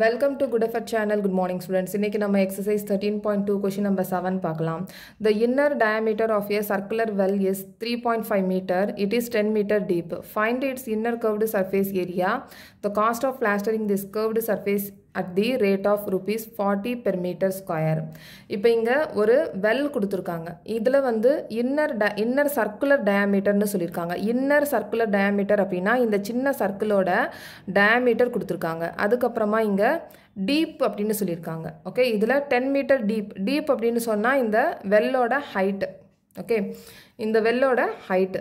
Welcome to good effort channel good morning students இன்றைக்கி நம்ம exercise thirteen point two question number seven பார்க்கலாம். The inner diameter of a circular well is three point five metre it is ten metre deep find its inner curved surface area the cost of plastering this curved surface at the rate of rupees forty per metre square இப்போ இங்கே ஒரு well கொடுத்துருக்காங்க. இதில் வந்து inner ட inner circular டயாமீட்டர்னு சொல்லியிருக்காங்க. Inner circular diameter அப்படின்னா இந்த சின்ன சர்க்கிளோட டயாமீட்டர் கொடுத்துருக்காங்க. அதுக்கப்புறமா இங்கே டீப் அப்படின்னு சொல்லியிருக்காங்க. ஓகே இதில் டென் மீட்டர் டீப் டீப் அப்படின்னு சொன்னால் இந்த வெல்லோட ஹைட்டு ஓகே இந்த வெல்லோட ஹைட்டு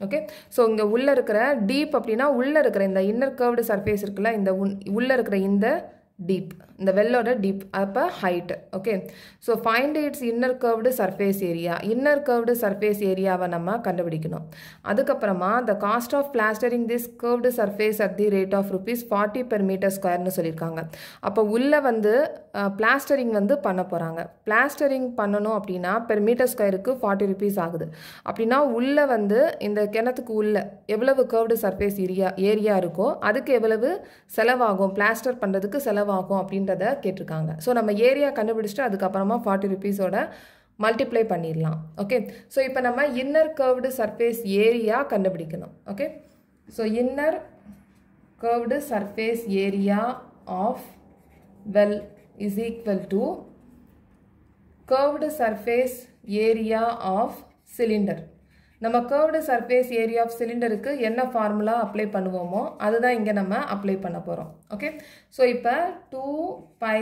ஓகே ஸோ இங்கே உள்ளே இருக்கிற டீப் அப்படின்னா உள்ளே இருக்கிற இந்த இன்னர் கர்வ்டு சர்ஃபேஸ் இருக்குல்ல இந்த உள்ளே இருக்கிற இந்த டீப் இந்த வெல்லோட டீப் அப்போ height okay so find its inner curved surface area inner curved surface ஏரியாவை நம்ம கண்டுபிடிக்கணும். அதுக்கப்புறமா the cost of plastering this curved surface at the rate of rupees forty per metre ஸ்கொயர்னு சொல்லியிருக்காங்க. அப்போ உள்ளே வந்து பிளாஸ்டரிங் வந்து பண்ண போகிறாங்க பிளாஸ்டரிங் பண்ணணும் அப்படின்னா பெர் மீட்டர் ஸ்கொயருக்கு ஃபார்ட்டி ருபீஸ் ஆகுது. அப்படின்னா உள்ளே வந்து இந்த கிணத்துக்கு உள்ளே எவ்வளவு கர்வ்டு சர்ஃபேஸ் ஏரியா ஏரியா இருக்கோ அதுக்கு எவ்வளவு செலவாகும். பிளாஸ்டர் பண்ணுறதுக்கு செலவு செலவாகும் அப்படின்றத கேட்டிருக்காங்க. ஸோ நம்ம ஏரியா கண்டுபிடிச்சிட்டு அதுக்கப்புறமா ஃபார்ட்டி ருபீஸோட மல்டிப்ளை பண்ணிடலாம். ஓகே ஸோ இப்போ நம்ம இன்னர் கர்வ்டு சர்ஃபேஸ் ஏரியா கண்டுபிடிக்கணும். Okay so inner curved surface area of well is equal to curved surface area of cylinder நம்ம கர்வ்டு சர்ஃபேஸ் ஏரியா ஆஃப் சிலிண்டருக்கு என்ன ஃபார்முலா அப்ளை பண்ணுவோமோ அதுதான் இங்கே நம்ம அப்ளை பண்ண போகிறோம் ஓகே ஸோ இப்போ two pi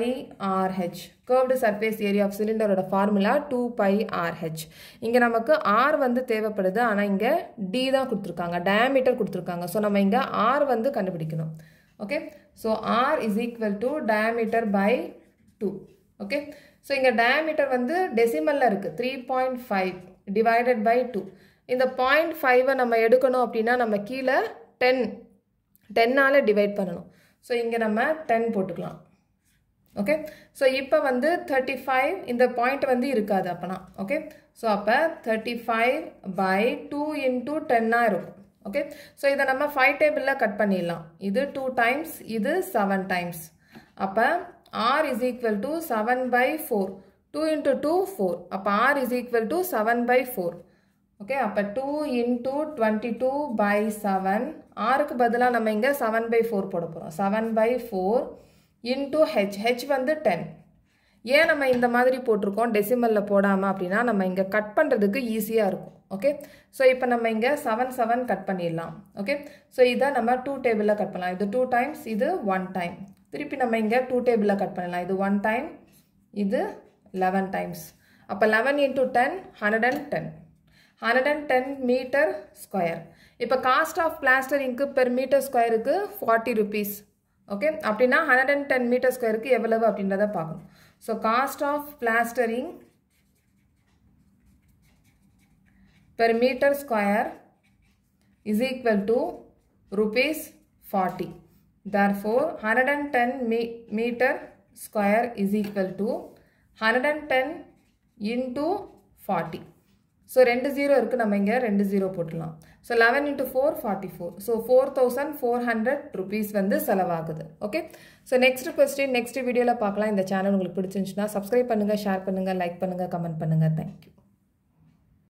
r h curved surface area of சிலிண்டரோட formula two pi r h இங்கே நமக்கு ஆர் வந்து தேவைப்படுது ஆனால் இங்கே டி தான் கொடுத்துருக்காங்க டயாமீட்டர் கொடுத்துருக்காங்க. ஸோ நம்ம இங்கே ஆர் வந்து கண்டுபிடிக்கணும். Okay so R is equal to diameter by two okay so இங்கே டயாமீட்டர் வந்து டெசிமலில் இருக்குது three point five divided by two இந்த பாயிண்ட் ஃபைவை நம்ம எடுக்கணும் அப்படின்னா நம்ம கீழே டென் டென்னால் டிவைட் பண்ணணும். ஸோ இங்கே நம்ம டென் போட்டுக்கலாம். ஓகே ஸோ இப்போ வந்து தேர்ட்டி ஃபைவ் இந்த பாயிண்ட் வந்து இருக்காது அப்போனா. ஓகே ஸோ அப்போ thirty five by two into டென்னாக இருக்கும். ஓகே ஸோ இதை நம்ம ஃபைவ் டேபிளில் கட் பண்ணிடலாம். இது டூ டைம்ஸ் இது செவன் டைம்ஸ் அப்போ r is equal to seven by four two into two four அப்போ r is equal to seven by four okay அப்போ two into twenty two by seven ஆறுக்கு பதிலாக நம்ம இங்கே செவன் பை ஃபோர் போட போகிறோம் seven by four into h h வந்து ten ஏன் நம்ம இந்த மாதிரி போட்டிருக்கோம்? டெசிமலில் போடாமல் அப்படின்னா நம்ம இங்கே கட் பண்ணுறதுக்கு ஈஸியாக இருக்கும். ஓகே ஸோ இப்போ நம்ம இங்கே செவன் செவன் கட் பண்ணிடலாம். ஓகே ஸோ இதை நம்ம டூ டேபிளில் கட் பண்ணலாம். இது டூ டைம்ஸ் இது ஒன் டைம் திருப்பி நம்ம இங்கே டூ டேபிளில் கட் பண்ணலாம். இது ஒன் டைம் இது லெவன் டைம்ஸ் அப்போ eleven into ten hundred and ten hundred and ten metre square இப்போ காஸ்ட் ஆஃப் பிளாஸ்டரிங்க்கு பெர் மீட்டர் ஸ்கொயருக்கு ஃபார்ட்டி ருபீஸ் ஓகே அப்படின்னா ஹண்ட்ரட் அண்ட் டென் மீட்டர் ஸ்கொயருக்கு எவ்வளவு அப்படின்றத பார்க்கணும். So cost of plastering per metre square is equal to rupees forty therefore 110 meter square is equal to 110 into 40 so ரெண்டு zero இருக்குது நம்ம இங்கே ரெண்டு ஜீரோ போட்டுடலாம் so eleven into four forty four so four thousand four hundred rupees வந்து செலவாகுது. Okay so next question next வீடியோவில் பார்க்கலாம். இந்த சேனல் உங்களுக்கு பிடிச்சிருந்துச்சுன்னா சப்ஸ்கிரைப் பண்ணுங்கள் ஷேர் பண்ணுங்கள் லைக் பண்ணுங்கள் கமெண்ட் பண்ணுங்கள் தேங்க்யூ